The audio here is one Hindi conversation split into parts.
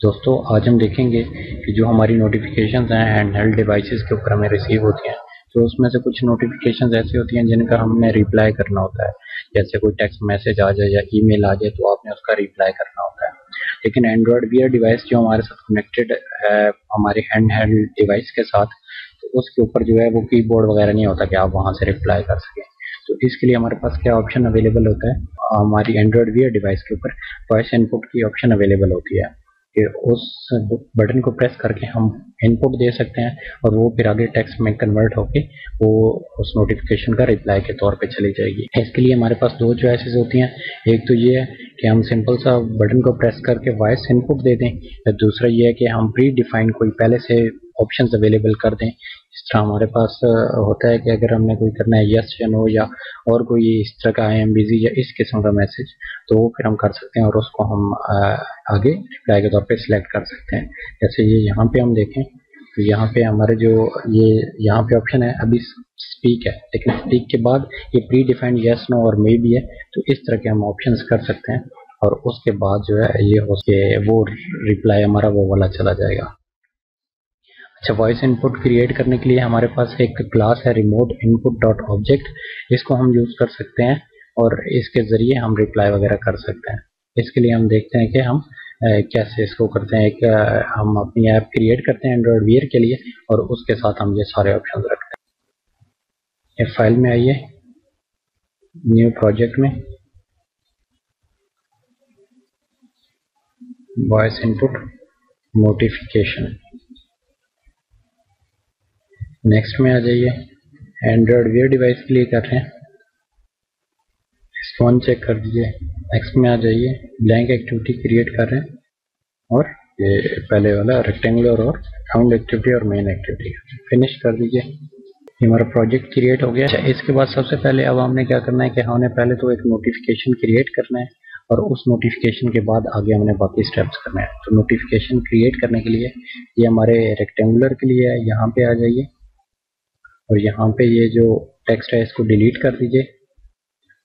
दोस्तों, आज हम देखेंगे कि जो हमारी नोटिफिकेशंस हैं हैंड हेल्ड डिवाइसेस के ऊपर हमें रिसीव होती हैं तो उसमें से कुछ नोटिफिकेशंस ऐसी होती हैं जिनका हमने रिप्लाई करना होता है। जैसे कोई टेक्स्ट मैसेज आ जाए या ईमेल आ जाए तो आपने उसका रिप्लाई करना होता है। लेकिन एंड्रॉयड वियर डिवाइस जो हमारे साथ कनेक्टेड है, हमारे हैंड हेल्ड डिवाइस के साथ तो उसके ऊपर जो है वो कीबोर्ड वगैरह नहीं होता कि आप वहाँ से रिप्लाई कर सकें। तो इसके लिए हमारे पास क्या ऑप्शन अवेलेबल होता है? हमारी एंड्रॉयड वियर डिवाइस के ऊपर वॉइस इनपुट की ऑप्शन अवेलेबल होती है। कि उस बटन को प्रेस करके हम इनपुट दे सकते हैं और वो फिर आगे टेक्स्ट में कन्वर्ट होके वो उस नोटिफिकेशन का रिप्लाई के तौर पे चली जाएगी। इसके लिए हमारे पास दो चॉइसेस होती हैं। एक तो ये है कि हम सिंपल सा बटन को प्रेस करके वॉइस इनपुट दे दें दूसरा ये है कि हम प्री डिफाइंड कोई पहले से ऑप्शंस अवेलेबल कर दें। इस तरह हमारे पास होता है कि अगर हमने कोई करना है यस या नो या और कोई इस तरह का आई एम बिज़ी या इस किस्म का मैसेज तो वो फिर हम कर सकते हैं और उसको हम आगे रिप्लाई के तौर पर सिलेक्ट कर सकते हैं। जैसे ये यहाँ पे हम देखें तो यहाँ पे हमारे जो ये, यहाँ पे ऑप्शन है, अभी स्पीक है, लेकिन स्पीक के बाद ये प्री डिफाइंड यस नो और मे भी है तो इस तरह के हम ऑप्शन कर सकते हैं और उसके बाद जो है ये उसके, वो रिप्लाई हमारा वो वाला चला जाएगा। अच्छा वॉइस इनपुट क्रिएट करने के लिए हमारे पास एक क्लास है रिमोट इनपुट डॉट ऑब्जेक्ट इसको हम यूज़ कर सकते हैं और इसके ज़रिए हम रिप्लाई वगैरह कर सकते हैं। इसके लिए हम देखते हैं कि हम कैसे इसको करते हैं। एक हम अपनी ऐप क्रिएट करते हैं एंड्रॉयड वियर के लिए और उसके साथ हम ये सारे ऑप्शन रखते हैं। ये फ़ाइल में आइए। न्यू प्रोजेक्ट में। वॉइस इनपुट नोटिफिकेशन नेक्स्ट में आ जाइए। एंड्रॉयड वियर डिवाइस के लिए कर रहे हैं। फ़ोन चेक कर दीजिए। नेक्स्ट में आ जाइए। ब्लैंक एक्टिविटी क्रिएट कर रहे हैं। और ये पहले वाला रेक्टेंगुलर और राउंड एक्टिविटी और मेन एक्टिविटी फिनिश कर दीजिए। ये हमारा प्रोजेक्ट क्रिएट हो गया। अच्छा इसके बाद सबसे पहले अब हमने क्या करना है कि हमने पहले तो एक नोटिफिकेशन क्रिएट करना है और उस नोटिफिकेशन के बाद आगे हमने बाकी स्टेप्स करने हैं। तो नोटिफिकेशन क्रिएट करने के लिए ये हमारे रेक्टेंगुलर के लिए है। यहाँ पे आ जाइए। और यहाँ पे ये जो टेक्स्ट है, इसको डिलीट कर दीजिए।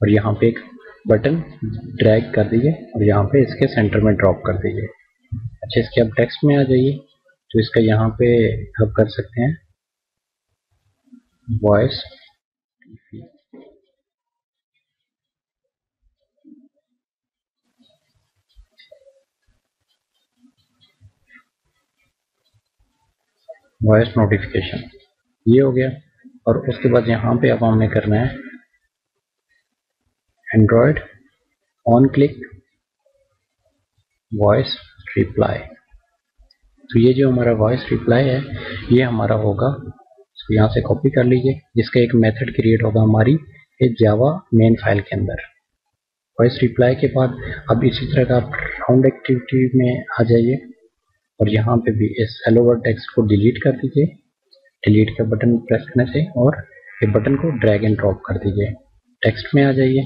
और यहाँ पे एक बटन ड्रैग कर दीजिए और यहाँ पे इसके सेंटर में ड्रॉप कर दीजिए। अच्छा इसके अब टेक्स्ट में आ जाइए। तो इसका यहाँ पे अब कर सकते हैं। वॉइस वॉइस नोटिफिकेशन ये हो गया। और उसके बाद यहाँ पे अब हमने करना है Android on click voice reply तो ये जो हमारा वॉइस रिप्लाई है, ये हमारा होगा। इसको यहाँ से कॉपी कर लीजिए, जिसका एक मेथड क्रिएट होगा हमारी एक जावा मेन फ़ाइल के अंदर। वॉइस रिप्लाई के बाद अब इसी तरह का आप राउंड एक्टिविटी में आ जाइए। और यहाँ पे भी इस हेलो वर्ड टेक्स्ट को डिलीट कर दीजिए। डिलीट का बटन प्रेस करने से और ये बटन को ड्रैग एंड ड्रॉप कर दीजिए। टेक्स्ट में आ जाइए।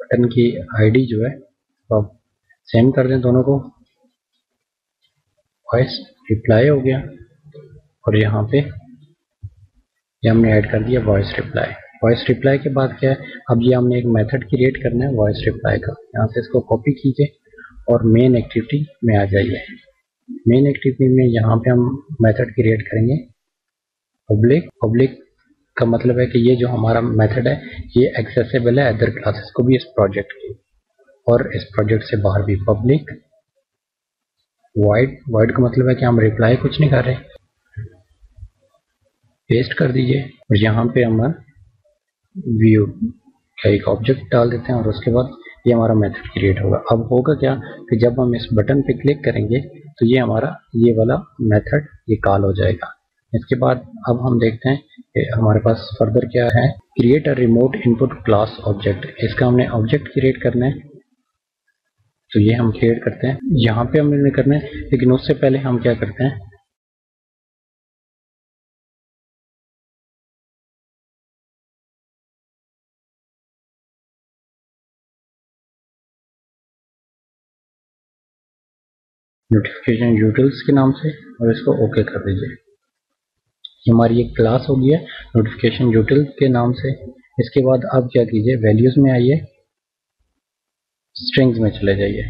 बटन की आईडी जो है तो आप सेम कर दें दोनों को। वॉइस रिप्लाई हो गया। और यहाँ पे ये हमने ऐड कर दिया वॉइस रिप्लाई वॉइस रिप्लाई के बाद क्या है? अब ये हमने एक मेथड क्रिएट करना है वॉइस रिप्लाई का। यहाँ से इसको कॉपी कीजिए और मेन एक्टिविटी में आ जाइए। मेन एक्टिविटी में यहाँ पे हम मेथड क्रिएट करेंगे। पब्लिक पब्लिक का मतलब है कि ये जो हमारा मेथड है, ये एक्सेसिबल है अदर क्लासेस को भी इस प्रोजेक्ट की और इस प्रोजेक्ट से बाहर भी पब्लिक वाइड वाइड का मतलब है कि हम रिप्लाई कुछ नहीं कर रहे। पेस्ट कर दीजिए और यहाँ पे हम व्यू का एक ऑब्जेक्ट डाल देते हैं और उसके बाद ये हमारा मेथड क्रिएट होगा। अब होगा क्या कि जब हम इस बटन पे क्लिक करेंगे तो ये हमारा, ये वाला मेथड ये कॉल हो जाएगा। इसके बाद अब हम देखते हैं कि हमारे पास फर्दर क्या है। Create a remote input class object इसका हमने ऑब्जेक्ट क्रिएट करना है। तो ये हम क्रिएट करते हैं। यहाँ पे हमने करना है, लेकिन उससे पहले हम क्या करते हैं? नोटिफिकेशन यूटिल्स के नाम से, और इसको ओके कर दीजिए। हमारी एक क्लास होगी है नोटिफिकेशन यूटिल के नाम से। इसके बाद अब क्या कीजिए वैल्यूज़ में आइए स्ट्रिंग्स में चले जाइए।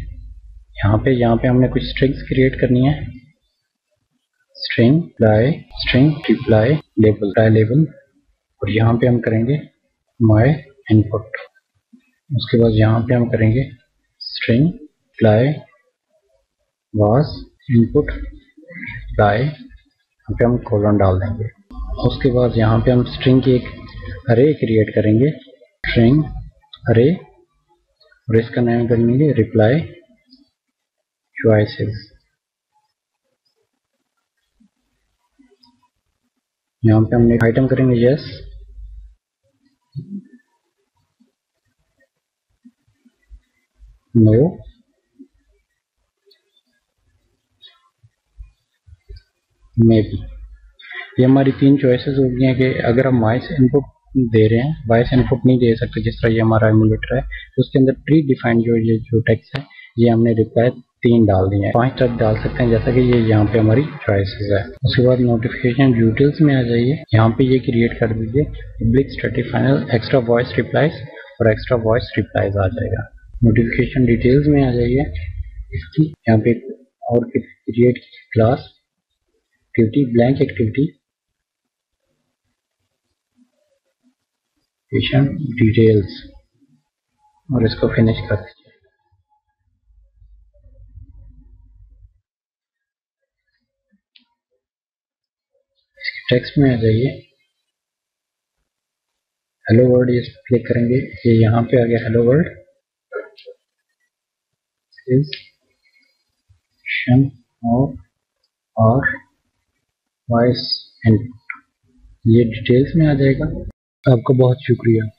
यहाँ पे यहाँ पे हमने कुछ स्ट्रिंग्स क्रिएट करनी है। String ply string reply label ply label और यहाँ पे हम करेंगे माई इनपुट उसके बाद यहाँ पे हम करेंगे string ply was input ply यहाँ पे हम कोलन डाल देंगे। उसके बाद यहाँ पे हम स्ट्रिंग की एक अरे क्रिएट करेंगे। स्ट्रिंग अरे और इसका नाम कर लेंगे रिप्लाई चॉइसेस यहाँ पे हमने आइटम करेंगे यस नो मे बी ये हमारी तीन चॉइसेस हो गई हैं कि अगर हम वॉइस इनपुट दे रहे हैं वॉइस इनपुट नहीं दे सकते जिस तरह ये हमारा एमुलेटर है, उसके अंदर प्री डिफाइंड जो ये, जो टेक्स्ट है, ये हमने रिप्लाई तीन डाल दिए हैं। पाँच तक डाल सकते हैं, जैसा कि ये यहाँ पे हमारी चॉइसेस है। उसके बाद नोटिफिकेशन डिटेल्स में आ जाइए। यहाँ पे ये क्रिएट कर दीजिए। Public static final extra voice replies और एक्स्ट्रा वॉइस रिप्लाइज आ जाएगा। नोटिफिकेशन डिटेल्स में आ जाइए। इसकी यहाँ पे और create class activity blank activity details और इसको फिनिश कर दीजिए। टेक्स्ट में आ जाइए। हेलो वर्ल्ड ये क्लिक करेंगे। ये यहाँ पे आ गया हेलो वर्ल्ड इज़ ऑफ़ और वॉइस एंड ये डिटेल्स में आ जाएगा। आपका बहुत शुक्रिया।